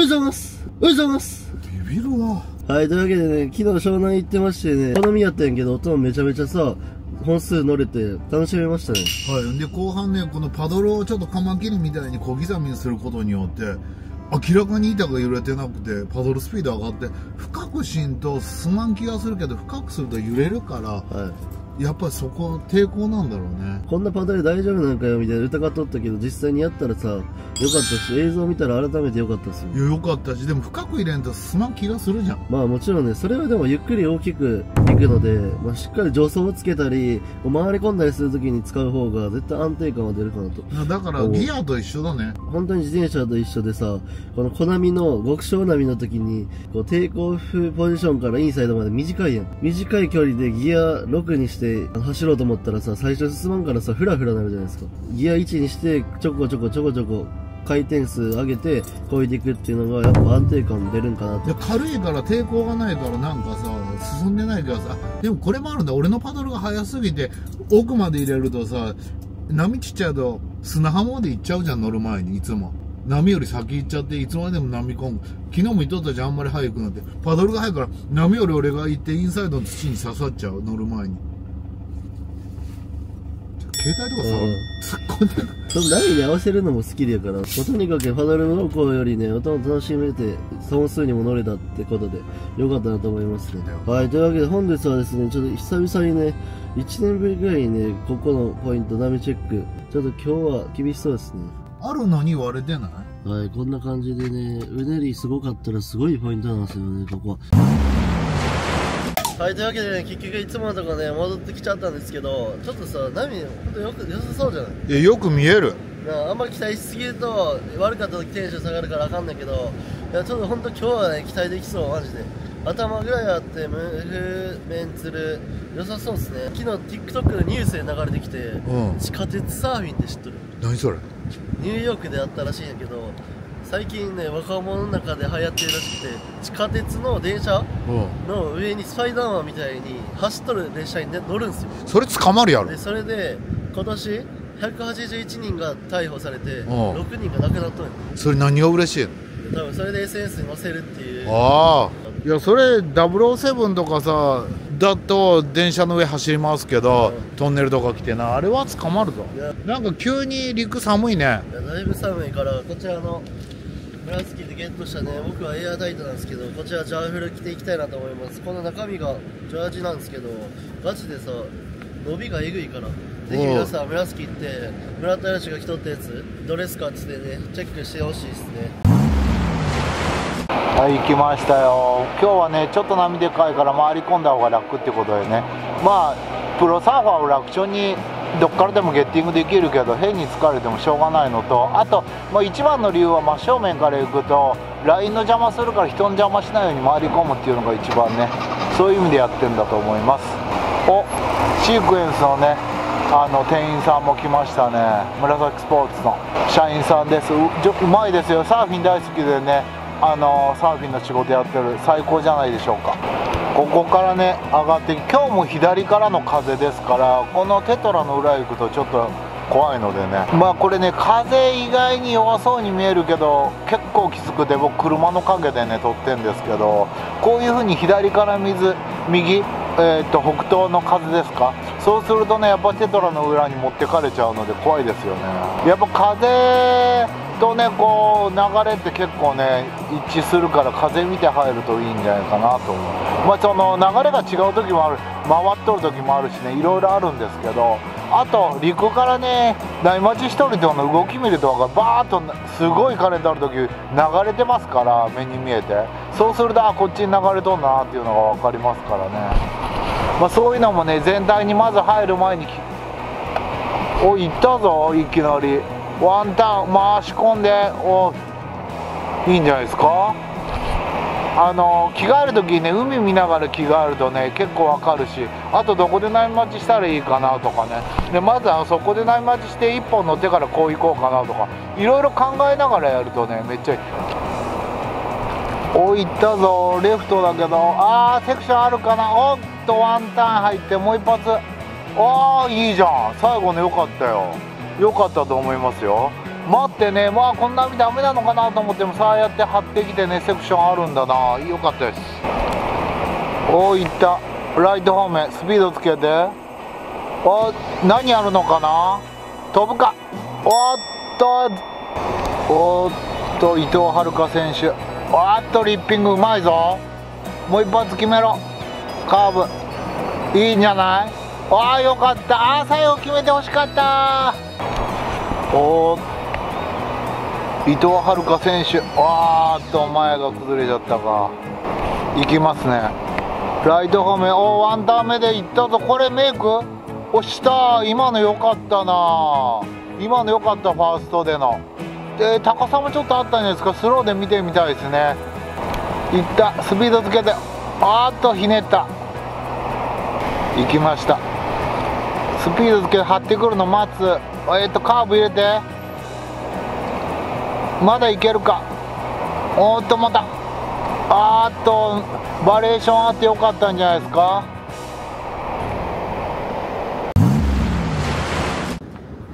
うございますおはようございますビビるわはい、というわけでね、昨日湘南行ってましてね、好みやったんやけど、音もめちゃめちゃさ、本数乗れて楽しめましたね。はいで後半ねこのパドルをちょっとカマキリみたいに小刻みにすることによって明らかに板が揺れてなくてパドルスピード上がって深くしんと進まん気がするけど深くすると揺れるからはい。やっぱりそこ抵抗なんだろうねこんなパドル大丈夫なんかよみたいな疑っとったけど、実際にやったらさ、よかったし、映像見たら改めてよかったですよい。やよかったしでも深く入れんと進まん気がするじゃんまあもちろんね、それはでもゆっくり大きくいくので、まあしっかり助走をつけたり、回り込んだりするときに使う方が絶対安定感は出るかなと。だからギアと一緒だね本当に自転車と一緒でさ、このコナミの極小波の時に、こうテイクオフポジションからインサイドまで短いやん。短い距離でギア6にして走ろうと思ったらさ、最初進まんからさ、フラフラなるじゃないですか。ギア1にして、ちょこちょこちょこちょこ回転数上げて、こいでいくっていうのが、やっぱ安定感出るんかなと。で軽いから抵抗がないからなんかさ進んでないけどさでもこれもあるんだ。俺のパドルが速すぎて奥まで入れるとさ波ちっちゃいと砂浜まで行っちゃうじゃん乗る前にいつも。波より先行っちゃっていつまでも波込む昨日も言っとったじゃんあんまり速くなって。パドルが速いから波より俺が行ってインサイドの土に刺さっちゃう乗る前に。携帯とかさ、突っ込んでるその波に合わせるのも好きだから、とにかくパドルの子よりね、音を楽しめて、本数にも乗れたってことで、よかったなと思いますね。はい、というわけで本日はですね、ちょっと久々にね、1年ぶりぐらいにね、ここのポイント、波チェック、ちょっと今日は厳しそうですね。あるのに割れてない？はい、こんな感じでね、うねりすごかったらすごいポイントなんですよね、ここ。はい、というわけでね、結局いつものとこね、戻ってきちゃったんですけど、ちょっとさ、波、ほんとよく、良さそうじゃない？いやよく見える。なああんまり期待しすぎると悪かった時テンション下がるからあかんないけどいやちょっと本当今日はね期待できそうマジで。頭ぐらいあってムーブメンツル良さそうですね。昨日 TikTok のニュースで流れてきて、うん。地下鉄サーフィンって知っとる？何それ？ニューヨークであったらしいんやけど最近ね若者の中で流行ってるらしくて地下鉄の電車うん。の上にスパイダーマンみたいに走っとる電車に、ね、乗るんですよ。それ捕まるやろ。でそれで今年181人が逮捕されてん。6人が亡くなったんよ。それ何が嬉しいの？多分それで SNS に載せるっていう。ああ。いやそれ007とかさだと電車の上走りますけど、うん。トンネルとか来てなあれは捕まるぞ。なんか急に陸寒いね。だいぶ寒いからこちらの紫でゲットしたね。僕はエアタイトなんですけどこちらジャーフル着ていきたいなと思います。この中身がジャージなんですけどガチでさ伸びがえぐいから。ぜひ皆さん紫って村田氏が着とったやつドレスかっつってねチェックしてほしいですね。はい行きましたよ。今日はねちょっと波でかいから回り込んだ方が楽ってことでね。まあプロサーファーは楽勝にどっからでもゲッティングできるけど変に疲れてもしょうがないのと。あと、まあ、一番の理由は真正面から行くとラインの邪魔するから人の邪魔しないように回り込むっていうのが一番ねそういう意味でやってんだと思います。おシークエンスのねあの店員さんも来ましたね。紫スポーツの社員さんです。ううまいですよ。サーフィン大好きでねあのサーフィンの仕事やってる。最高じゃないでしょうか。ここからね上がって今日も左からの風ですからこのテトラの裏行くとちょっと怖いのでね。まあこれね風意外に弱そうに見えるけど結構きつくて僕車の陰でね撮ってんですけどこういう風に左から水右えー、と北東の風ですか？そうするとねやっぱテトラの裏に持ってかれちゃうので怖いですよね。やっぱ風とねこう流れって結構ね一致するから風見て入るといいんじゃないかなと思う。まあその流れが違う時もある回っとる時もあるしねいろいろあるんですけどあと陸からね大町一人での動き見るとかる。バーッとすごいカレンダーの時流れてますから目に見えて。そうするとあこっちに流れとんなっていうのが分かりますからね。まあ、そういうのもね全体にまず入る前にお行ったぞいきなり。ワンタン回し込んでおいいんじゃないですか？あの着替える時にね海見ながら着替えるとね結構わかるしあとどこで内待ちしたらいいかなとかね。でまずはそこで内待ちして1本乗ってからこう行こうかなとかいろいろ考えながらやるとねめっちゃいい。お行ったぞレフトだけど。あーセクションあるかな。おっとワンタン入ってもう一発。ああいいじゃん。最後の良かったよ。良かったと思いますよ。待ってね。まあこんなにダメなのかなと思ってもさあやって張ってきてねセクションあるんだな。よかったです。おおいった。ライト方面スピードつけて。お何やるのかな。飛ぶか。おっと。おっと伊藤遥選手。おっとリッピングうまいぞ。もう一発決めろ。カーブ。いいんじゃない？ああよかった。ああ最後決めてほしかった。お伊藤遥選手。わーっと前が崩れちゃったか。行きますね。ライト方面。おおワンターン目で行ったぞ。これメイク？押した今の良かったな今の良かったファーストでの。で高さもちょっとあったんじゃないですか？スローで見てみたいですね。いった。スピードつけて。あーっとひねった。行きました。スピードつけて張ってくるの待つ。えっとカーブ入れて。まだいけるか。おーっとまた。あーっとバリエーションあってよかったんじゃないですか。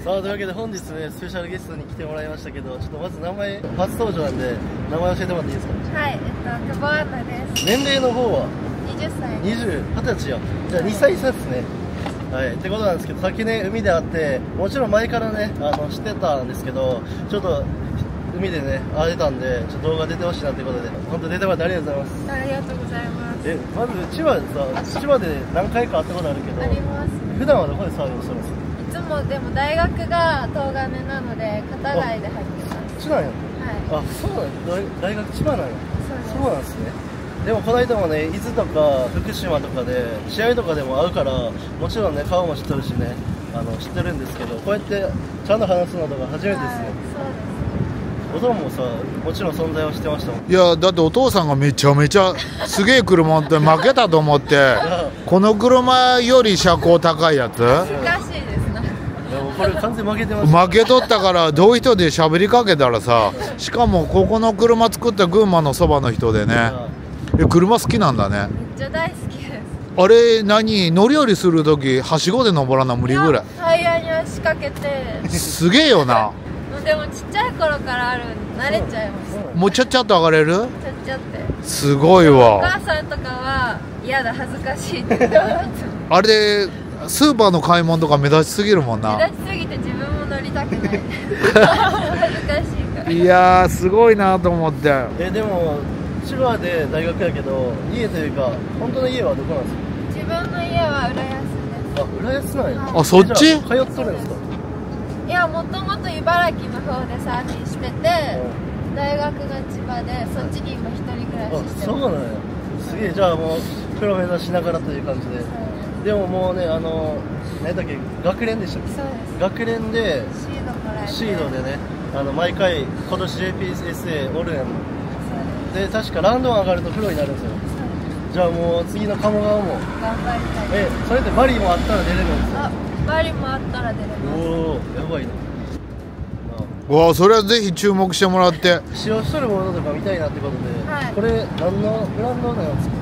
さあというわけで本日ねスペシャルゲストに来てもらいましたけどちょっとまず名前初登場なんで名前教えてもらっていいですか？はい、えっと、久保アンナです。年齢の方は？20歳。20、20歳よ。じゃあ2歳差ですねはいってことなんですけどさっきね海で会ってもちろん前からねあの知ってたんですけどちょっと海でね会えたんでちょっと動画出てほしいなということで本当出てもらってありがとうございますありがとうございます。えまず千葉でさ千葉で何回か会ったことあるけどあります。普段はどこでサーフィンしてるんですか？いつもでも大学が東金なので片貝で入ってます。千葉やんはい。あそうなんや大大学千葉なんやそうなんですねでもこの間もね伊豆とか福島とかで試合とかでも会うからもちろんね顔も知ってるしねあの知ってるんですけどこうやってちゃんと話すのとか初めてですね、はい、お父もさもちろん存在は知ってましたもん。いやだってお父さんがめちゃめちゃすげえ車って負けたと思ってや この車より車高高いやつ？難しいですこれ完全に負けてます。負けとったから同人で喋りかけたらさしかもここの車作った群馬のそばの人でねえ車好きなんだね。めっちゃ大好きです。あれ何乗り降りする時はしごで登らな無理ぐらい。タイヤには仕掛けて、すげえよな。でもちっちゃい頃からあるんで慣れちゃいました。もうちゃっちゃっと上がれる？ちゃっちゃって。すごいおわ母さんとかは嫌だ恥ずかしいって言って。あれでスーパーの買い物とか目立ちすぎるもんな。目立ちすぎて自分も乗りたくない。恥ずかしいから。いやーすごいなと思って。えでも千葉で大学やけど家というか本当の家はどこなんです自分の家は浦安でかあ浦安なんや。あそっち？通っとるんですか？すいやもともと茨城の方でサーフィンしてて大学が千葉でそっちに今一人暮らしあしてそうなんや。すげえ。じゃあもうプロ目指しながらという感じで。でももうねあの何だっけ学連でしたっそうでけ学連ですシードもらえて。シードでねあの毎回今年 JPSA おるやんで確かラウンドが上がるとプロになるんですよ。じゃあもう次の鴨川も。頑張りたい。えそれってバリもあったら出れるんですよ。あバリもあったら出れます。おおやばいな。うわそれはぜひ注目してもらって。使用しとるものとか見たいなってことで、はい。これ何のブランドなんですか？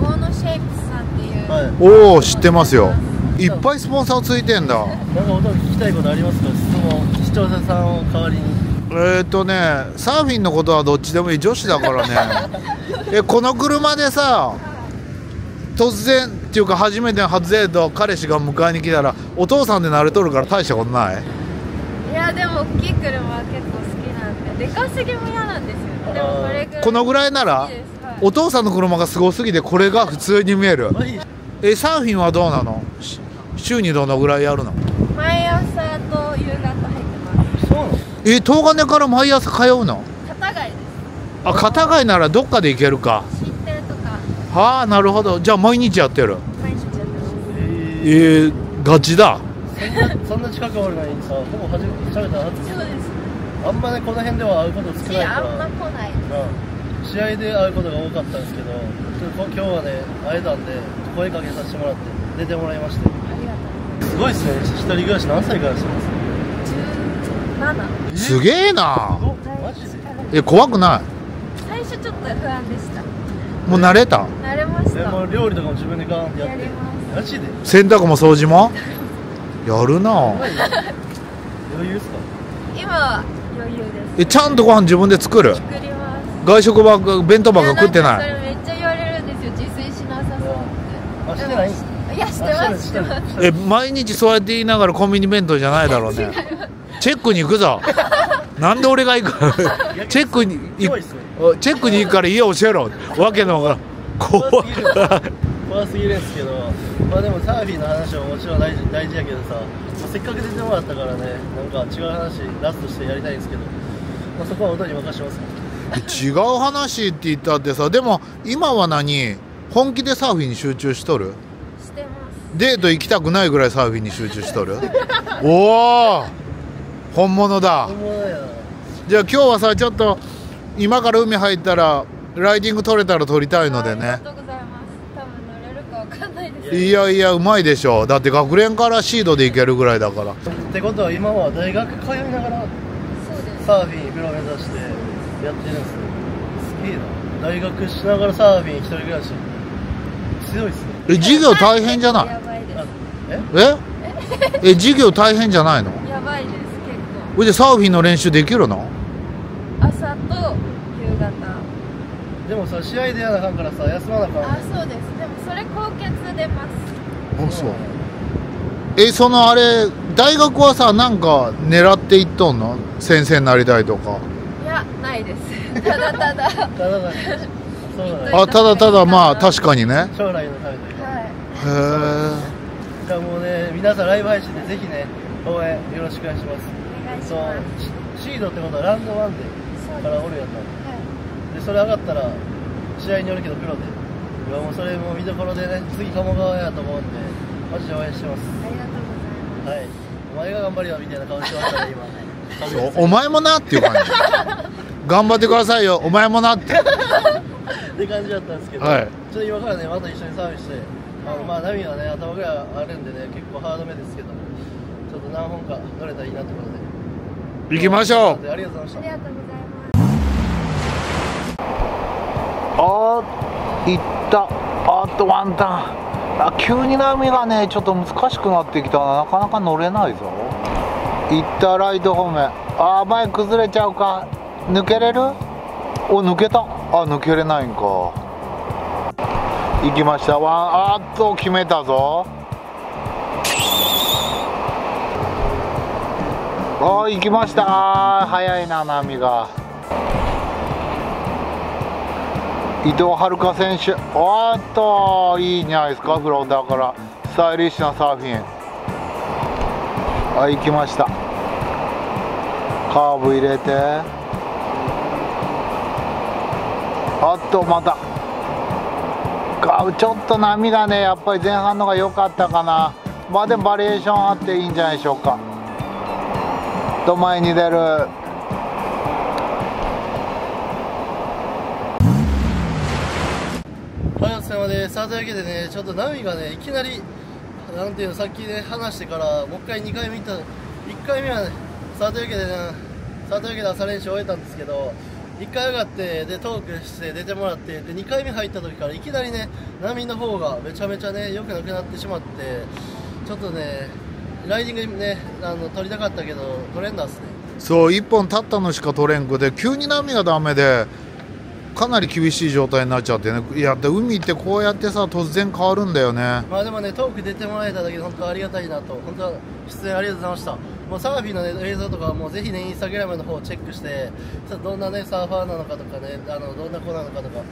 ボーノシェイプスさんっていう、はい。おお知ってますよ。いっぱいスポンサーついてんだ。なんか音聞きたいことありますか？質問視聴者さんを代わりにえーっとねサーフィンのことはどっちでもいい女子だからね。えこの車でさ突然っていうか初めての初デート彼氏が迎えに来たらお父さんで慣れとるから大したことない？いやでも大きい車は結構好きなんででかすぎも嫌なんですよ。でもこれぐらいこのぐらいならはい。お父さんの車がすごすぎてこれが普通に見える。えサーフィンはどうなの？し週にどのぐらいやるの毎朝と夕方入ってますそうなのえ東金から毎朝通うの？片貝です。あ片貝ならどっかで行けるか。新店とか。はあなるほど。じゃあ毎日やってる？毎日やってます。ええー、ガチだ。ー、そんな近くおるのにさほぼ初めて喋ったはずそうです。あんまねこの辺では会うこと少ないから。しあんま来ないうん、試合で会うことが多かったんですけどちょっと今日はね会えたんで声かけさせてもらって出てもらいまして。ありがとう。すごいですね。一人暮らし何歳からしてます？17すげえな。え怖くな最初ちょっと不安でした。いもう慣れた？慣れましえたもう料理とかも自分でガーンってやって。やります。マジで洗濯も掃除も？やるな。余裕っすか？今は余裕です。えちゃんとご飯自分で作る？作ります。外食ば弁当ばっか食ってない？それめっちゃ言われるんですよ。自炊しなさそうって。あしてない？いやしてますしてます。え毎日そうやって言いながらコンビニ弁当じゃないだろうね チェックに行くぞ。なんで俺が行く？チェックにチェックに行くから家教えろ。わけのわからん怖い。怖すぎる。んですけど。まあでもサーフィンの話はもちろん大事大事やけどさ、まあせっかく出てもらったからねなんか違う話ラストしてやりたいんですけど、まあ、そこは音に任せます違う話って言ったってさでも今は何？本気でサーフィンに集中しとる？してます。デート行きたくないぐらいサーフィンに集中しとる？おお本物だ。じゃあ今日はさちょっと今から海入ったらライディング取れたら撮りたいのでありねがとうございます。多分乗れるかわかんないです。いやいやうまいでしょ。だって学連からシードで行けるぐらいだから。ってことは今は大学通いながらそうです。サーフィンプロ目指してやってるんですよ。すげえな。大学しながらサーフィン一人暮らし。強いっすね。え授業大変じゃない？やばいであえ？え？え授業大変じゃないの？結それでサーフィンの練習できるの？構朝と夕方。でもさ試合でやらなあかんからさ休まなあかん。あそうです。でもそれ高血出ますあそう。えそのあれ大学はさなんか狙っていっとんの？先生になりたいとか。いやないです。ただただ。ただだねそうだ。ねあただただまあ確かにね。へ将来のためというか。はいえじゃあもうね皆さんライブ配信でぜひね応援よろしくお願いします。お願いしそうます。シシードってことはラウンドワンでからおるやったはい。でそれ上がったら試合によるけどプロで。いやもうそれも見どころでね次鴨川やと思うんでマジで応援してます。ありがとうございます。はい。お前が頑張るよみたいな顔してましたね今。そうお前もなっていう感じ。頑張ってくださいよ。お前もなって。って感じだったんですけど、はい。ちょっと今からねまた一緒にサービスしてあのまあ波がね頭ぐらいあるんでね結構ハードめですけどちょっと何本か乗れたらいいなってことで行きましょう。ありがとうございましたありがとうございますあ行った。あとワンタン。あ急に波がねちょっと難しくなってきたな。なかなか乗れないぞ。行ったライト方面。あー前崩れちゃうか。抜けれる？お抜けた。あ抜けれないんか。行きました。ワンあっと決めたぞ。あー行きました。あー早いな波が。伊藤遥選手。おっといいんじゃないですかフロンターから。スタイリッシュなサーフィン。はい行きました。カーブ入れて。あっとまた。ちょっと波がねやっぱり前半の方が良かったかな。まあでもバリエーションあっていいんじゃないでしょうか。と前に出るはい、お疲れ様です。さあ、というわけでね、ちょっと波がね、いきなり、なんていうの、さっきね、話してから、もう一回2回目行った、1回目はね、さあ、というわけでね、さあ、というわけで朝練習終えたんですけど、1回上がって、で、トークして出てもらって、で、2回目入った時から、いきなりね、波の方がめちゃめちゃね、良くなくなってしまって、ちょっとね、ライディングね、あの、撮りたかったけど、撮れんだっすね。そう一本立ったのしか取れんくで急に波がダメでかなり厳しい状態になっちゃってねいやで海ってこうやってさ突然変わるんだよねまあでもね、トーク出てもらえただけで本当ありがたいなと、本当出演ありがとうございました。もうサーフィンの、ね、映像とかはもうぜひね、インスタグラムの方チェックして、どんなね、サーファーなのかとかね、あのどんな子なのかとか、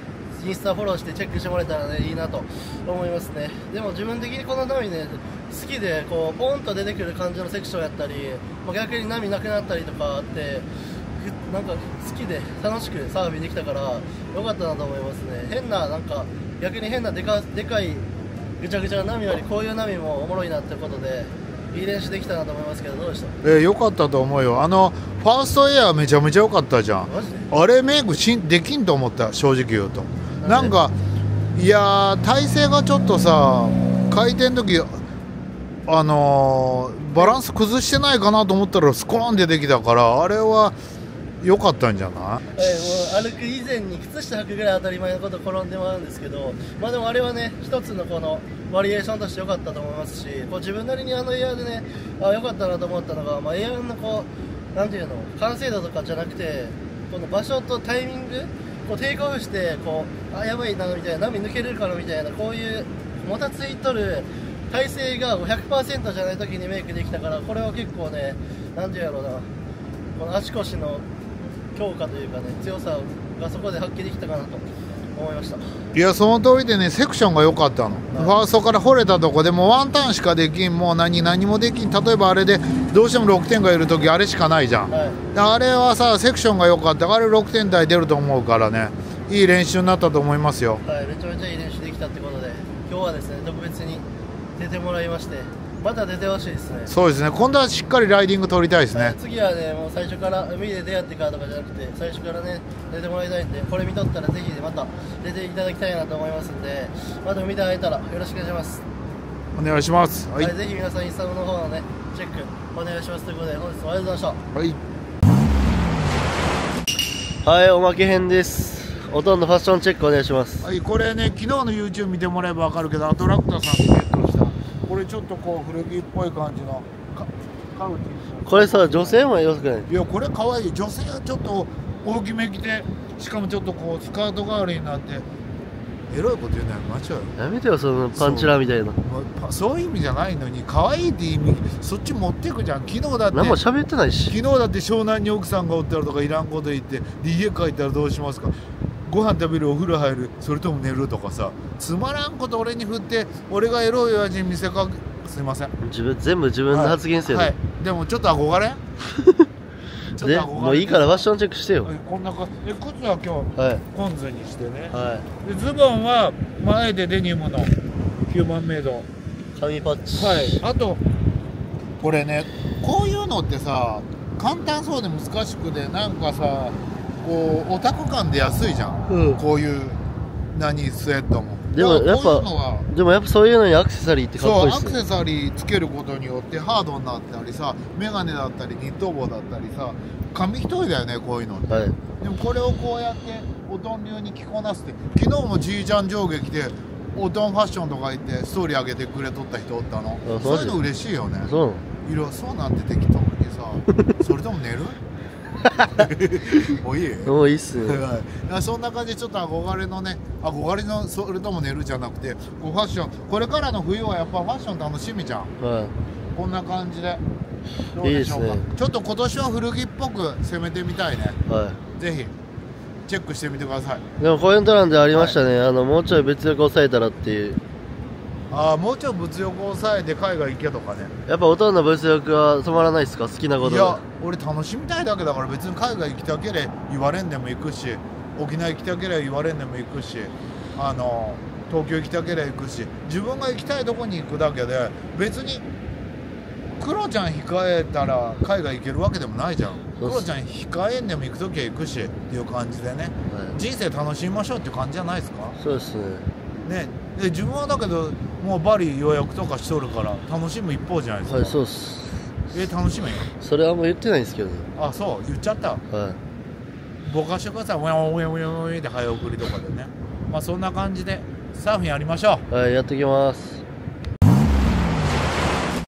インスタフォローしてチェックしてもらえたらね、いいなと思いますね。でも自分的にこの波ね、好きで、こう、ポンと出てくる感じのセクションやったり、まあ、逆に波なくなったりとかあって、ぐなんか好きで楽しくサーフィンできたからよかったなと思いますね。変ななんか逆に変なでかでかいぐちゃぐちゃな波よりこういう波もおもろいなってことでいい練習できたなと思いますけどどうでした？えー、よかったと思うよ。あのファーストエアめちゃめちゃ良かったじゃん。あれメイクしんできんと思った正直言うとなんかいや体勢がちょっとさ回転の時あのーバランス崩してないかなと思ったらスコーンでできたからあれは良かったんじゃない？はい、もう歩く以前に靴下履くぐらい当たり前のこと転んでもらうんですけど、まあでもあれはね、一つのこのバリエーションとして良かったと思いますし、こう自分なりにあのエアでね、あ良かったなと思ったのが、まあ、エアのこうなんていうの完成度とかじゃなくてこの場所とタイミングこうテイクオフしてこうあやばいなみたいな波抜けれるかなみたいなこういうもたついとる体勢が500%じゃない時にメイクできたからこれは結構ねなんていうやろうなこの足腰の強化というかね強さがそこで発揮できたかなと。思いました。いやその通りでねセクションが良かったの、ファーストから掘れたとこでもうワンターンしかできんもう何何もできん。例えばあれでどうしても6点がいる時あれしかないじゃん、はい。あれはさセクションが良かった。あれ6点台出ると思うからね。いい練習になったと思いますよ。はい、めちゃめちゃいい練習できたってことで今日はですね特別に出てもらいましてまた出てほしいですね。そうですね。今度はしっかりライディング取りたいですはいね次はねもう最初から海で出会ってからとかじゃなくて最初からね出てもらいたいんでこれ見とったらぜひまた出ていただきたいなと思いますんでまた海で会えたらよろしくお願いします。お願いします。ははいい、ぜひ皆さんインスタの方のねチェックお願いしますということで本日もありがとうございました。はい。はいおまけ編です。ほとんどファッションチェックお願いします。はい、これね昨日の YouTube 見てもらえば分かるけどアトラクターさんこれちょっとこう古着っぽい感じのこれさ女性もよくない？いやこれ可愛い女性はちょっと大きめ着てしかもちょっとこうスカート代わりになって。エロいこと言うのやめましょうよやめてよそのパンチラみたいな。そういう意味じゃないのに可愛いって意味そっち持っていくじゃん。昨日だって何も喋ってないし。昨日だって湘南に奥さんがおったらとかいらんこと言ってで家帰ったらどうしますかご飯食べるお風呂入るそれとも寝るとかさつまらんこと俺に振って俺がエロい親父に見せかけすいません。自分全部自分の発言せよ、はい、はい。でもちょっと憧れん？ちょっでと憧れもういいからファッションチェックしてよ。はいこんな感じ？で靴は今日はい。コンズにしてね。はでズボンは前でデニムのヒューマンメイド。い紙パッチ。はい。あとこれねこういうのってさ簡単そうで難しくてなんかさこうオタク感で安いじゃん、うん。こういう何スウェットも。でもやっぱでもやっぱそういうのにアクセサリーってかっそうこいいっすね。アクセサリーつけることによってハードになったりさメガネだったりニット帽だったりさ紙一重だよねこういうのって。はい。でもこれをこうやっておとん流に着こなすって昨日もじいちゃん上下着でおとんファッションとか言ってストーリー上げてくれとった人おったの。そういうの嬉しいよね。そう色そうなんて適当にさ それとも寝る？もういいもういいっすねそんな感じでちょっと憧れのね憧れのそれとも寝るじゃなくてこうファッション。これからの冬はやっぱファッション楽しみじゃん。はこんな感じで。どうでしょうかね。ちょっと今年は古着っぽく攻めてみたいね。い。はぜひ。チェックしてみてください。いでもコメント欄でありましたね、あのもうちょい別力抑えたらっていうああもうちょい物欲を抑えて海外行けとかね。やっぱほとんど物欲は止まらないっすか？好きなこといやが俺楽しみたいだけだから別に海外行きたけれ言われんでも行くし沖縄行きたければ言われんでも行くしあの東京行きたければ行くし自分が行きたいとこに行くだけで別にクロちゃん控えたら海外行けるわけでもないじゃん。クロちゃん控えんでも行く時は行くしっていう感じでね。はい。人生楽しみましょうっていう感じじゃないですか？そうですね。ねで自分はだけどもうバリ予約とかしとるから楽しむ一方じゃないですか、はいそうっす。え楽しみそれはあんま言ってないんですけどね。あそう？言っちゃった？はい。ぼかしてください。ウェンウェンウェンウェンで早送りとかでねまあそんな感じでサーフィンやりましょうはいやってきます